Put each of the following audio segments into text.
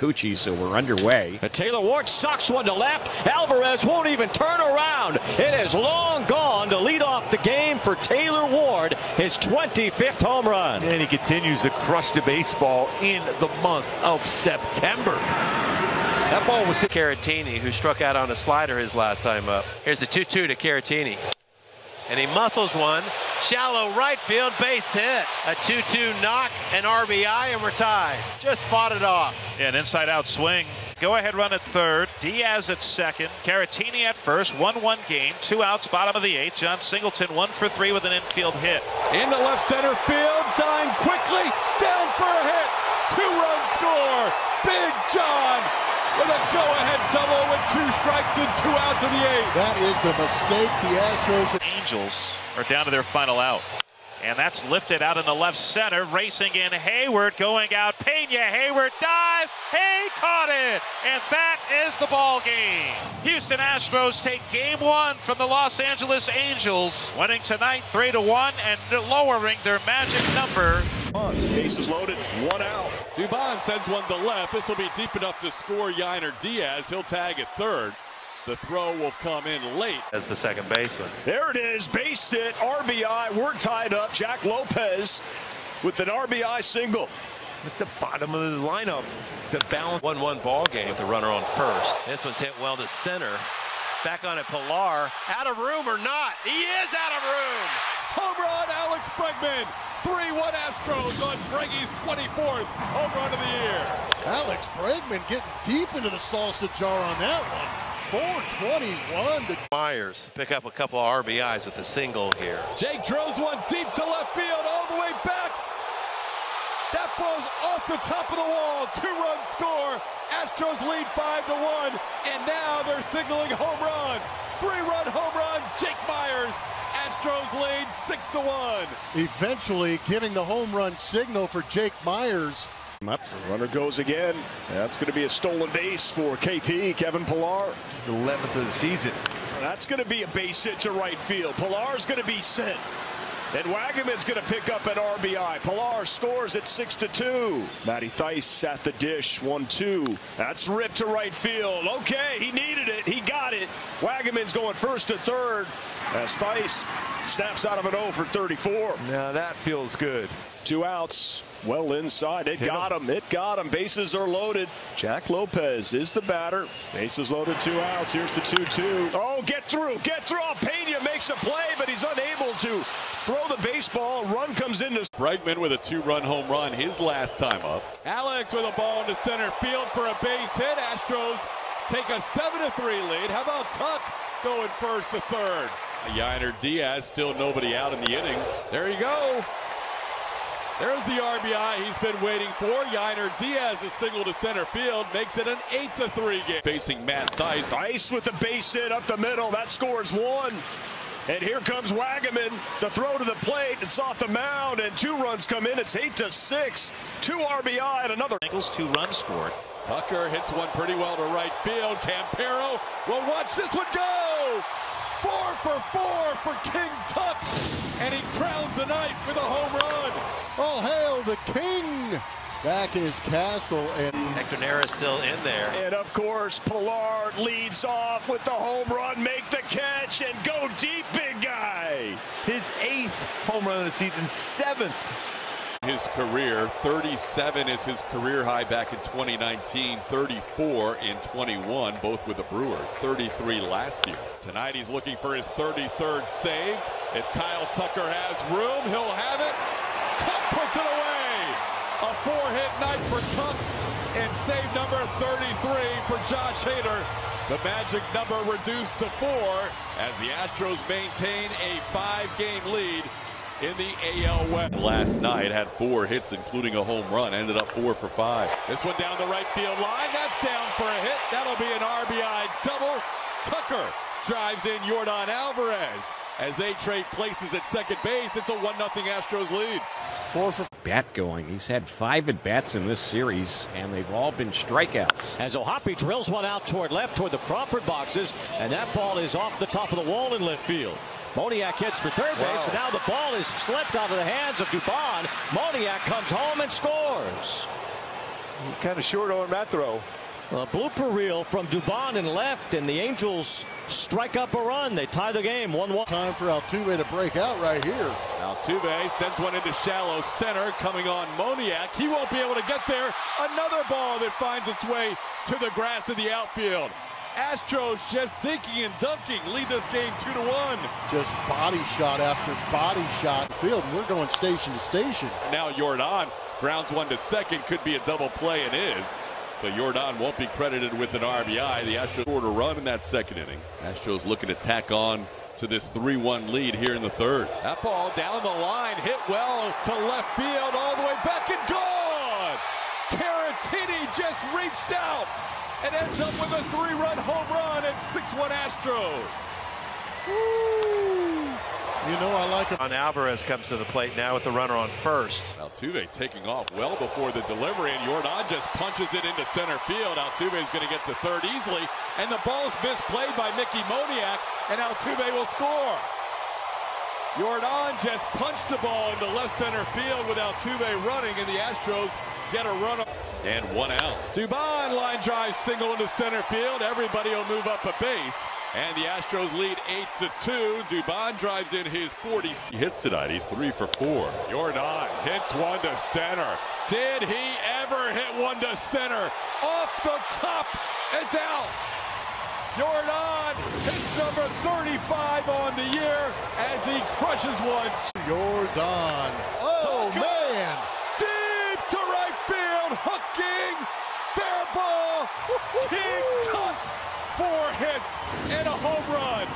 Kikuchi, so we're underway. Taylor Ward sucks one to left. Alvarez won't even turn around. It is long gone to lead off the game for Taylor Ward, his 25th home run. And he continues to crush the baseball in the month of September. That ball was hit. Caratini, who struck out on a slider his last time up. Here's the 2-2 to Caratini. And he muscles one. Shallow right field base hit. A 2-2 knock, an RBI, and we're tied. Just fought it off. Yeah, an inside out swing. Go ahead run at third. Diaz at second. Caratini at first. 1-1 game. Two outs, bottom of the eighth. Jon Singleton one for three with an infield hit. In the left center field. Dying quickly. Down for a hit. Two-run score. Big Jon with a go-ahead double with two strikes and two outs in the eighth. That is the mistake the Astros. And Angels are down to their final out. And that's lifted out in the left center. Racing in Heyward, going out. Pena Heyward dives. He caught it. And that is the ball game. Houston Astros take game one from the Los Angeles Angels, winning tonight 3 to 1 and lowering their magic number. Bases loaded, one out. Dubon sends one to left. This will be deep enough to score Yainer Diaz. He'll tag at third. The throw will come in late. As the second baseman. There it is, base hit, RBI. We're tied up. Jack Lopez with an RBI single. It's the bottom of the lineup. The balance. 1-1 ball game with the runner on first. This one's hit well to center. Back on it, Pillar. Out of room or not? He is out of room. Home run, Alex Bregman. 3-1 Astros on Breggy's 24th home run of the year. Alex Bregman getting deep into the salsa jar on that one. 421 to Meyers pick up a couple of RBIs with a single here. Jake drills one deep to left field, all the way back. That ball's off the top of the wall. Two-run score. Astros lead five to one, and now they're signaling home run. Three-run home run. Jake Meyers. Astros lead six to one. Eventually giving the home run signal for Jake Meyers. Up. So runner goes again. That's going to be a stolen base for KP, Kevin Pillar. 11th of the season. That's going to be a base hit to right field. Pillar's going to be sent. And Wagaman's going to pick up an RBI. Pillar scores at 6 to 2. Matty Thaiss at the dish, 1 2. That's ripped to right field. Okay, he needed it. He got it. Wagaman's going first to third as snaps out of an 0 for 34. Now that feels good. Two outs. Well inside. It got him. It got him. Bases are loaded. Jack Lopez is the batter. Bases loaded. Two outs. Here's the 2-2. Oh, get through. Get through. Pena makes a play, but he's unable to throw the baseball. Run comes into Bregman with a two-run home run his last time up. Alex with a ball into center field for a base hit. Astros take a 7-3 lead. How about Tuck going first to third? Yainer Diaz, still nobody out in the inning. There you go. There's the RBI he's been waiting for. Yainer Diaz is single to center field, makes it an 8 to 3 game. Facing Matt Thaiss. Ice with the base hit up the middle. That scores one. And here comes Wagaman. The throw to the plate. It's off the mound, and two runs come in. It's 8 to 6. Two RBI and another. Bengals two runs scored. Tucker hits one pretty well to right field. Campero will watch this one go. Four for four for King Tuck. And he crowns the night with a home run. All hail the king back in his castle and Hector Neris still in there. And of course, Pillar leads off with the home run, make the catch, and go deep, big guy. His eighth home run of the season, seventh. His career, 37 is his career high back in 2019, 34 in 21, both with the Brewers, 33 last year. Tonight he's looking for his 33rd save. If Kyle Tucker has room, he'll have it. Tuck puts it away. A four-hit night for Tuck and save number 33 for Josh Hader. The magic number reduced to four as the Astros maintain a five-game lead in the AL West. Last night had four hits, including a home run. Ended up four for five. This one down the right field line. That's down for a hit. That'll be an RBI double. Tucker drives in Yordan Alvarez. As they trade places at second base, it's a 1-0 Astros lead. four for Bat going. He's had five at bats in this series, and they've all been strikeouts. As O'Hoppe drills one out toward left toward the Crawford boxes, and that ball is off the top of the wall in left field. Moniak hits for third base, and now the ball is slipped out of the hands of Dubon. Moniak comes home and scores. Kind of short on that throw. A blooper reel from Dubon and left, and the Angels strike up a run. They tie the game 1-1. Time for Altuve to break out right here. Altuve sends one into shallow center, coming on Moniak. He won't be able to get there. Another ball that finds its way to the grass of the outfield. Astros just dinking and dunking, lead this game two to one. Just body shot after body shot field. We're going station to station. Now Yordan grounds one to second, could be a double play and is. So Yordan won't be credited with an RBI. The Astros scored a run in that second inning. Astros looking to tack on to this 3-1 lead here in the third. That ball down the line, hit well to left field, all the way back and gone. Caratini just reached out and ends up with a three-run home run at 6-1 Astros. Woo. You know I like it. On Alvarez comes to the plate now with the runner on first. Altuve taking off well before the delivery, and Yordan just punches it into center field. Altuve is going to get to third easily, and the ball ball's misplayed by Mickey Moniak, and Altuve will score. Yordan just punched the ball into left center field with Altuve running, and the Astros get a run. And one out. Dubon line drive single into center field. Everybody will move up a base. And the Astros lead 8 to 2. Dubon drives in his 40 hits tonight. He's 3 for 4. Yordan hits one to center. Did he ever hit one to center? Off the top. It's out. Yordan hits number 35 on the year as he crushes one. Yordan. Oh, oh Tuck man. Deep to right field. Hooking. Fair ball. King Tuck. Four hits and a home run.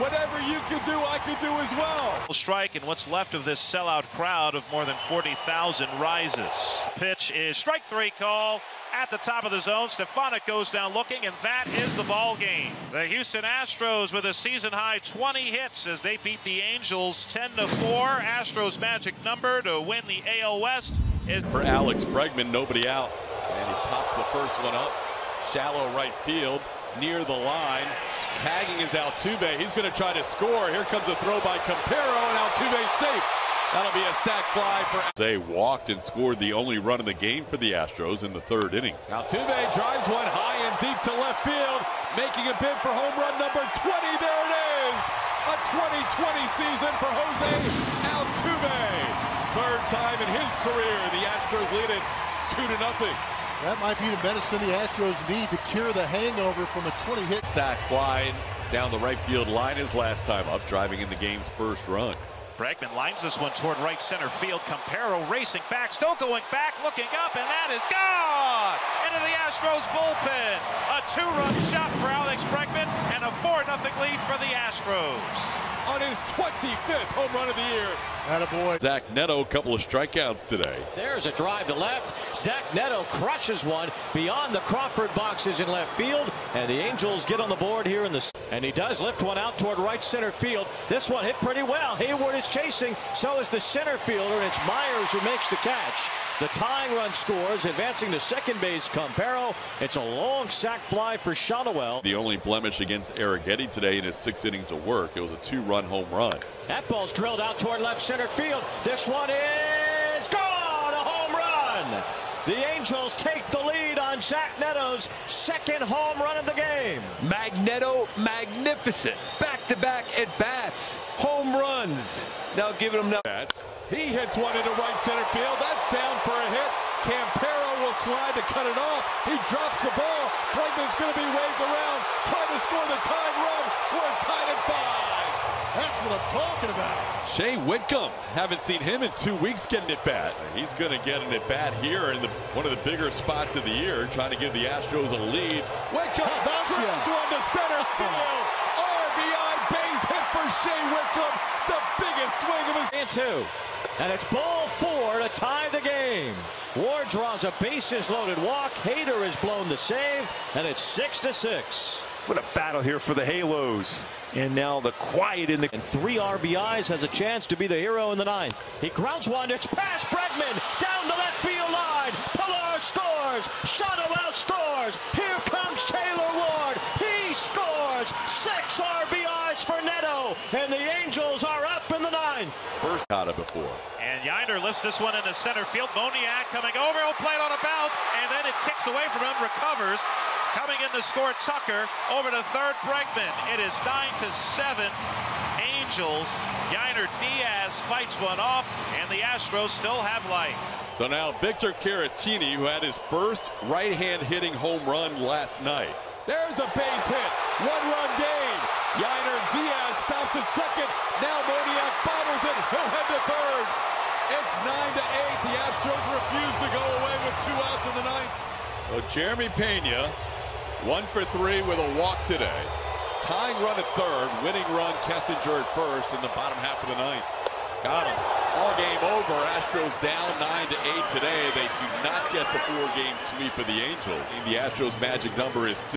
Whatever you can do, I can do as well. Strike and what's left of this sellout crowd of more than 40,000 rises. Pitch is strike three call at the top of the zone. Stefanic goes down looking, and that is the ball game. The Houston Astros with a season high 20 hits as they beat the Angels 10 to 4. Astros magic number to win the AL West is For Alex Bregman, nobody out. And he pops the first one up. Shallow right field, near the line. Tagging is Altuve. He's going to try to score. Here comes a throw by Campero, and Altuve's safe. That'll be a sac fly for. They walked and scored the only run of the game for the Astros in the third inning. Altuve drives one high and deep to left field, making a bid for home run number 20. There it is. A 2020 season for Jose Altuve. Third time in his career, the Astros lead it two to nothing. That might be the medicine the Astros need to cure the hangover from a 20 hit. Sack flying down the right field line his last time up, driving in the game's first run. Bregman lines this one toward right center field. Campero racing back, still going back, looking up, and that is gone into the Astros bullpen. A two-run shot for Alex Bregman and a 4-0 lead for the Astros. On his 25th home run of the year. Attaboy. Zach Neto, a couple of strikeouts today. There's a drive to left. Zach Neto crushes one beyond the Crawford boxes in left field, and the Angels get on the board here in the. And he does lift one out toward right center field. This one hit pretty well. Heyward is chasing. So is the center fielder. And it's Meyers who makes the catch. The tying run scores, advancing to second base. Campero. It's a long sac fly for Shotwell. The only blemish against Arrighetti today in his six innings of work. It was a two-run home run. That ball's drilled out toward left center field. This one is gone. A home run. The Angels take the lead on Zach Neto's second home run of the game. Magneto magnificent. Back-to-back at bats. Home runs. Now giving him Bats. He hits one into right center field. That's down for a hit. Campero will slide to cut it off. He drops the ball. Bregman's going to be waved around. Trying to score the tying run. We're tied at five. That's what I'm talking about. Shea Whitcomb. Haven't seen him in two weeks getting at bat. He's going to get an at bat here in the, one of the bigger spots of the year, trying to give the Astros a lead. Whitcomb How about drives ya? one to center field. RBI base hit for Shea Whitcomb. The biggest swing of his. And two. And it's ball four to tie the game. Ward draws a bases loaded walk. Hader has blown the save, and it's six to six. What a battle here for the Halos. And now the quiet in the. And three RBIs has a chance to be the hero in the ninth. He grounds one. It's past Bregman down the left field line. Pillar scores. Shotwell scores. Here comes Taylor Ward. He scores. Six RBIs for Neto. And the Angels are up in the ninth. First Moncada before. And Yainer lifts this one into center field. Moniak coming over. He'll play it on a bounce. And then it kicks away from him. Recovers. Coming in to score Tucker. Over to third Bregman. It is 9 to 7. Angels. Yainer Diaz fights one off. And the Astros still have life. So now Victor Caratini, who had his first right-hand hitting home run last night. There's a base hit. One-run game. Yainer Diaz stops at second. Now Moniak bobbles it. He'll head to third. It's 9 to 8. The Astros refuse to go away with two outs in the ninth. So Jeremy Pena, one for three with a walk today. Tying run at third, winning run Kessinger at first in the bottom half of the ninth. Got him. All game over. Astros down 9 to 8 today. They do not get the four game sweep of the Angels. The Astros magic number is still